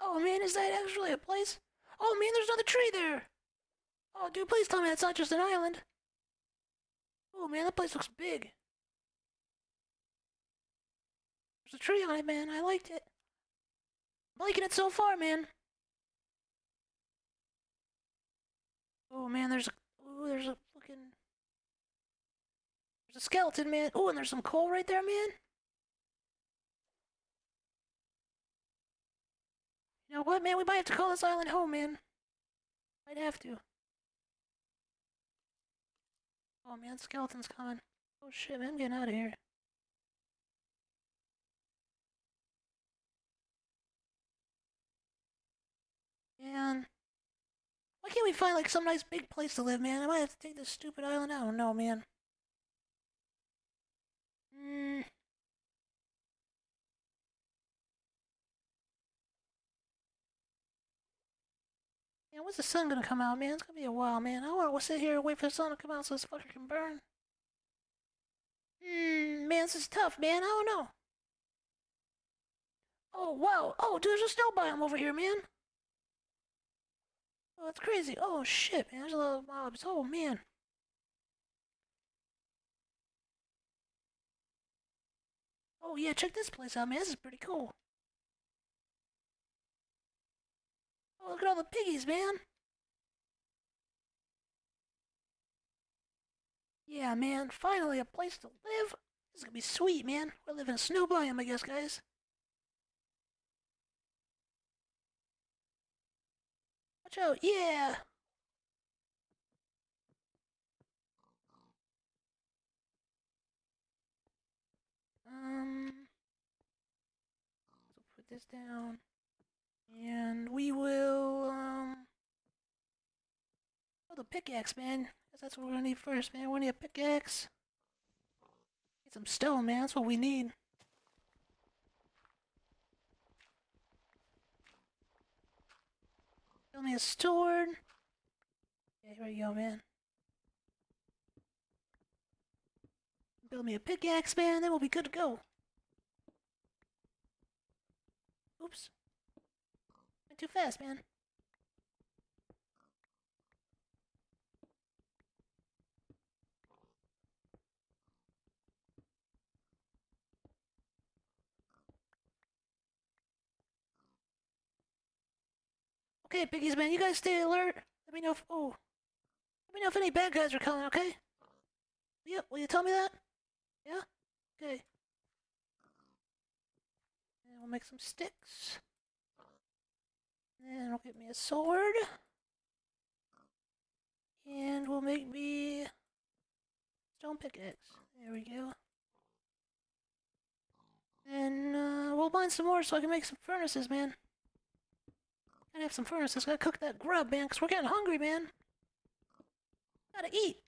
Oh man, is that actually a place? Oh man, there's another tree there! Oh dude, please tell me that's not just an island. Oh man, that place looks big. There's a tree on it, man. I liked it. I'm liking it so far, man. Oh man, there's a oh, there's a fucking there's a skeleton, man. Oh, and there's some coal right there, man. You know what, man? We might have to call this island home, man. Might have to. Oh man, skeleton's coming. Oh shit, man, I'm getting out of here. Man. Why can't we find like some nice big place to live, man? I might have to take this stupid island. I don't know, man. Hmm. When's the sun gonna come out, man? It's gonna be a while, man. I wanna sit here and wait for the sun to come out so this fucker can burn. Hmm, man, this is tough, man. I don't know. Oh, wow. Oh, dude, there's a snow biome over here, man. Oh, that's crazy. Oh, shit, man. There's a lot of mobs. Oh, man. Oh, yeah, check this place out, man. This is pretty cool. Look at all the piggies, man. Yeah, man. Finally, a place to live. This is gonna be sweet, man. We're living in a snow biome, I guess, guys. Watch out. Yeah. Um. So put this down. And we will, um... Oh, the pickaxe, man. That's what we're gonna need first, man. We need a pickaxe. Get some stone, man. That's what we need. Build me a sword. Okay, here we go, man. Build me a pickaxe, man. Then we'll be good to go. Oops. Too fast, man. Okay, piggies, man, you guys stay alert. Let me know if oh, let me know if any bad guys are coming. Okay? Yep. Will you tell me that? Yeah. Okay. And we'll make some sticks. And we'll get me a sword. And we'll make me stone pickaxe. There we go. And uh, we'll mine some more so I can make some furnaces, man. Gotta have some furnaces. Gotta cook that grub, man, because we're getting hungry, man. Gotta eat.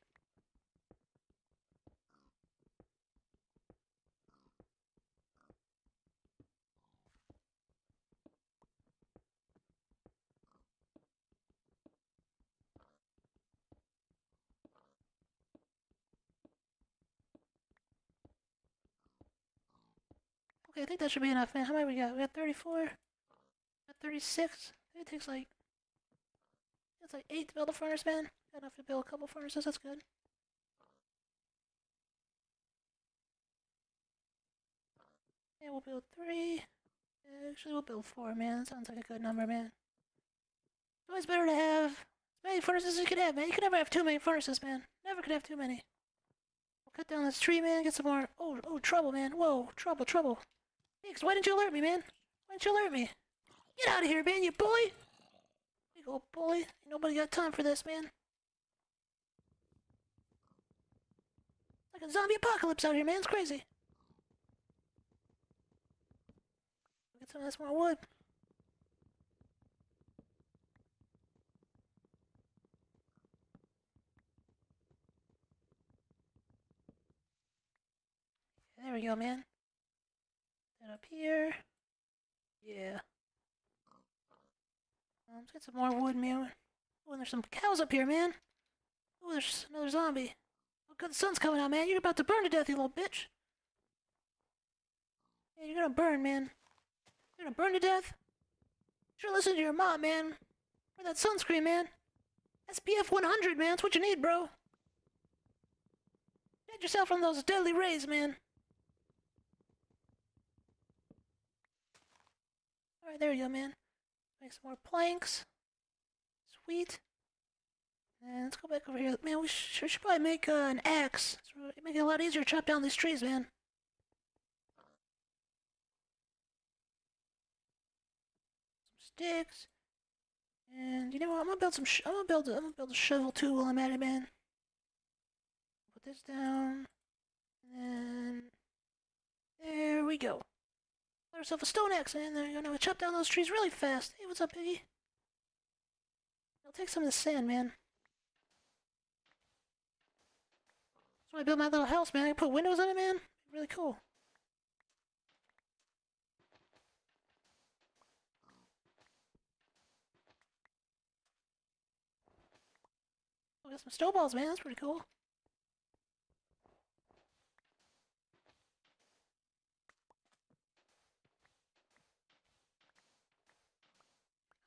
Okay, I think that should be enough, man. How many we got? We got 34? Got 36? It takes like... It's like 8 to build a furnace, man. Got enough to build a couple furnaces, that's good. Yeah, we'll build 3. Actually, we'll build 4, man. Sounds like a good number, man. It's always better to have as many furnaces as you can have, man. You can never have too many furnaces, man. Never could have too many. We'll cut down this tree, man. Get some more... Oh, oh, trouble, man. Whoa, trouble, trouble. Higgs, why didn't you alert me, man? Why didn't you alert me? Get out of here, man, you bully! Big old bully. Ain't nobody got time for this, man. Like a zombie apocalypse out here, man. It's crazy. Get some of this more wood. There we go, man. Up here. Yeah. Um, let's get some more wood, man. Oh, and there's some cows up here, man. Oh, there's another zombie. Oh, good, the sun's coming out, man. You're about to burn to death, you little bitch. Yeah, you're gonna burn, man. You're gonna burn to death. Sure, listen to your mom, man. Wear that sunscreen, man. SPF 100, man. That's what you need, bro. Get yourself from those deadly rays, man. There you go, man. Make some more planks. Sweet. And let's go back over here. Man, we should, should probably make uh, an axe. It's really, make it a lot easier to chop down these trees, man. Some sticks. And you know what? I'm gonna build some. I'm gonna build. A, I'm gonna build a shovel too while I'm at it, man. Put this down. And there we go. Got ourselves a stone axe, man. There you go. Now we chop down those trees really fast. Hey, what's up, Piggy? I'll take some of the sand, man. So I built my little house, man. I put windows in it, man. Really cool. Oh, got some snowballs, man. That's pretty cool.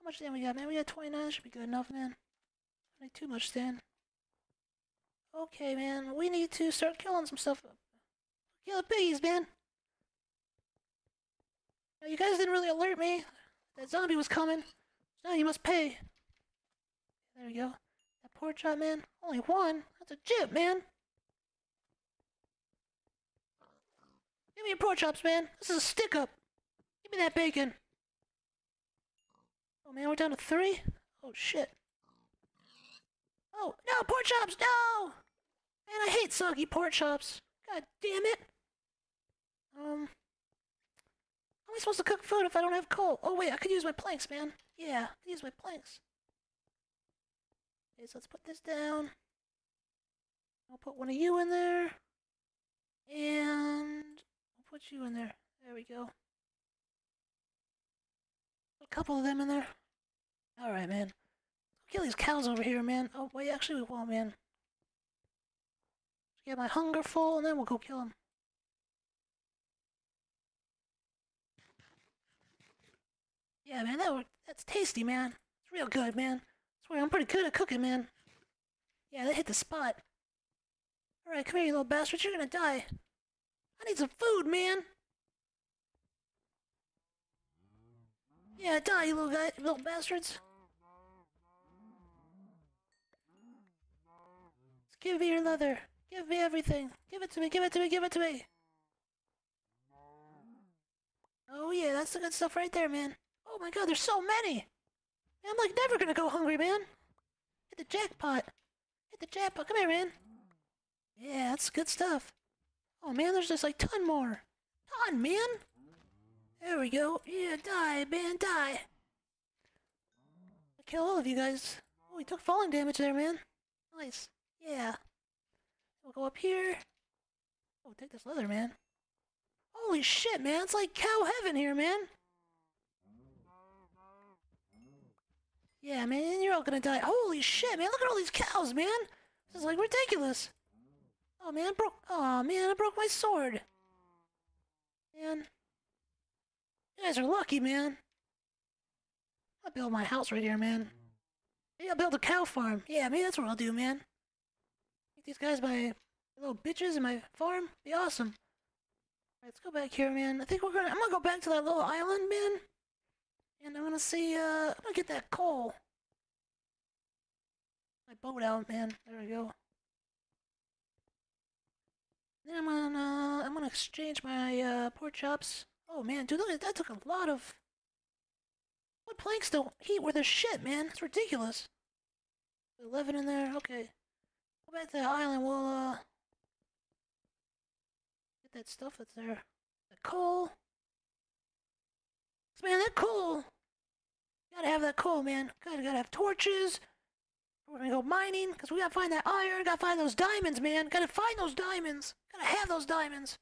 Much sand we got, man? We got 29. Should be good enough, man. Too much sand. Okay, man. We need to start killing some stuff. Kill the piggies, man. Now, you guys didn't really alert me that zombie was coming. So now you must pay. There we go. That pork chop, man. Only one? That's a chip, man. Give me your pork chops, man. This is a stick up. Give me that bacon. Oh, man, we're down to three? Oh, shit. Oh, no, pork chops, no! Man, I hate soggy pork chops. God damn it. Um, how am I supposed to cook food if I don't have coal? Oh, wait, I could use my planks, man. Yeah, I could use my planks. Okay, so let's put this down. I'll put one of you in there. And I'll put you in there. There we go. A couple of them in there. Alright, man. Kill these cows over here, man. Oh, wait, actually we won't, man. Get my hunger full, and then we'll go kill them. Yeah, man, that worked. that's tasty, man. It's real good, man. I swear, I'm pretty good at cooking, man. Yeah, that hit the spot. Alright, come here, you little bastard. You're gonna die. I need some food, man. Yeah, die, you little guy, little bastards. Let's give me your leather. Give me everything. Give it to me, give it to me, give it to me. Oh yeah, that's the good stuff right there, man. Oh my god, there's so many! I'm like never gonna go hungry, man. Hit the jackpot. Hit the jackpot. Come here, man. Yeah, that's good stuff. Oh man, there's just like ton more. Ton, man. There we go. Yeah, die, man, die. I kill all of you guys. Oh, he took falling damage there, man. Nice. Yeah. We'll go up here. Oh, take this leather, man. Holy shit, man. It's like cow heaven here, man. Yeah, man, you're all gonna die. Holy shit, man. Look at all these cows, man. This is like ridiculous. Oh, man, I broke... Oh, man, I broke my sword. Man. You guys are lucky, man. I'll build my house right here, man. Maybe I'll build a cow farm. Yeah, maybe that's what I'll do, man these guys my little bitches in my farm. Be awesome. Right, let's go back here, man. I think we're gonna. I'm gonna go back to that little island, man. And I'm gonna see. Uh, I'm gonna get that coal. My boat out, man. There we go. Then I'm gonna. I'm gonna exchange my uh, pork chops. Oh man, dude, look, that took a lot of. What planks don't heat worth a shit, man? It's ridiculous. 11 in there. Okay back to the island, we'll, uh... Get that stuff that's there. The coal. Man, that coal! Gotta have that coal, man. Gotta, gotta have torches. We're gonna go mining, because we gotta find that iron. Gotta find those diamonds, man. Gotta find those diamonds. Gotta have those diamonds.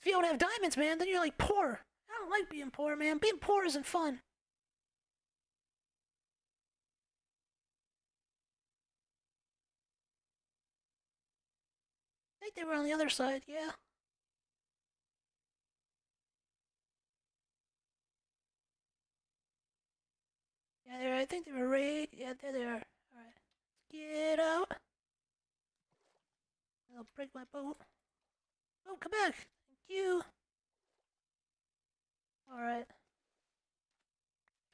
If you don't have diamonds, man, then you're like poor. I don't like being poor, man. Being poor isn't fun. I think they were on the other side, yeah. I, I think they were right. Yeah, there they are. Alright. Get out. I'll break my boat. Oh, come back. You. Alright.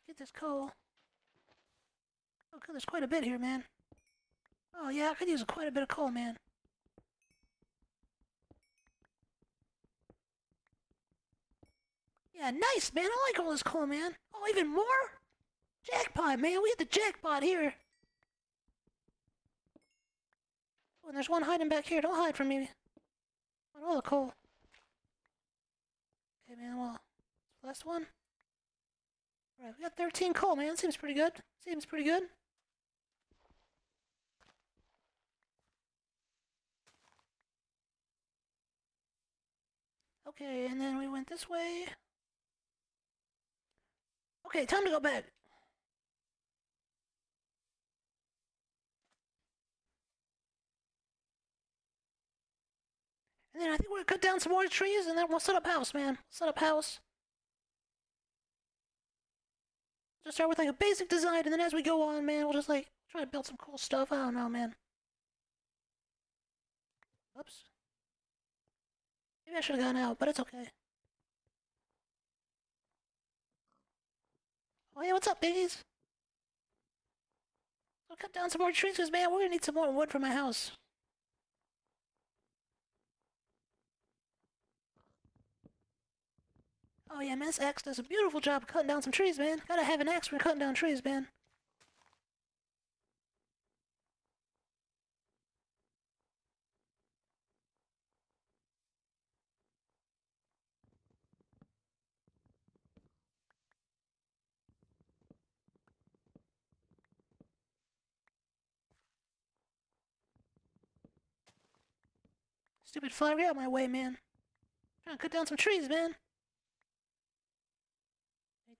Get this coal. Oh, good, there's quite a bit here, man. Oh, yeah, I could use quite a bit of coal, man. Yeah, nice, man. I like all this coal, man. Oh, even more? Jackpot, man. We hit the jackpot here. Oh, and there's one hiding back here. Don't hide from me. On all the coal. Okay, man, well, last one. Alright, we got 13 coal, man. Seems pretty good. Seems pretty good. Okay, and then we went this way. Okay, time to go back. And then I think we're gonna cut down some more trees and then we'll set up house, man. Set up house. Just start with like a basic design and then as we go on, man, we'll just like try to build some cool stuff. I don't know, man. Oops. Maybe I should have gone out, but it's okay. Oh yeah, what's up, biggies? I'll cut down some more trees, cause man, we're gonna need some more wood for my house. Oh yeah, Miss X does a beautiful job cutting down some trees, man. Gotta have an axe for cutting down trees, man. Stupid fire, get out of my way, man. trying to cut down some trees, man.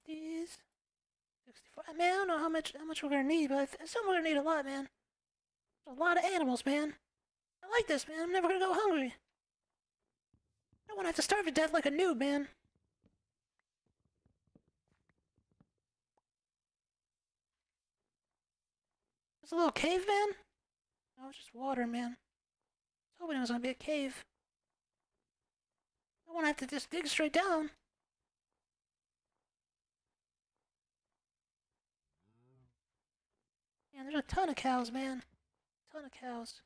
These. 65. Man, I don't know how much how much we're gonna need, but I assume we're gonna need a lot, man. There's a lot of animals, man. I like this, man. I'm never gonna go hungry. I don't want to have to starve to death like a noob, man. There's a little cave, man? No, it's just water, man I was hoping it was gonna be a cave. I don't wanna have to just dig straight down. Man, there's a ton of cows, man. A ton of cows.